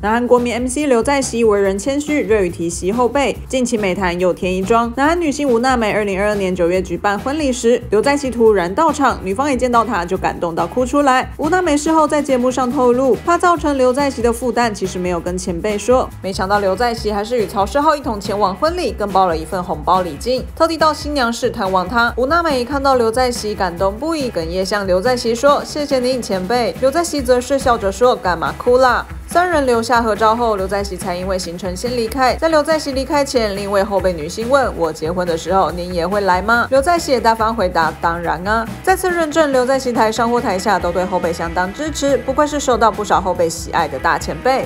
南韩国民 MC 刘在熙为人谦虚，热于提携后辈，近期美谈又添一桩。南韩女星吴娜美二零二二年九月举办婚礼时，刘在熙突然到场，女方一见到她就感动到哭出来。吴娜美事后在节目上透露，怕造成刘在熙的负担，其实没有跟前辈说。没想到刘在熙还是与曹世浩一同前往婚礼，更包了一份红包礼金，特地到新娘室探望她。吴娜美一看到刘在熙，感动不已，哽咽向刘在熙说：“谢谢你，前辈。”刘在熙则是笑着说：“干嘛哭啦？”三人留下合照后，刘在熙才因为行程先离开。在刘在熙离开前，另一位后辈女星问我：“结婚的时候您也会来吗？”刘在熙也大方回答：“当然啊！”再次认证刘在熙台上或台下都对后辈相当支持，不愧是受到不少后辈喜爱的大前辈。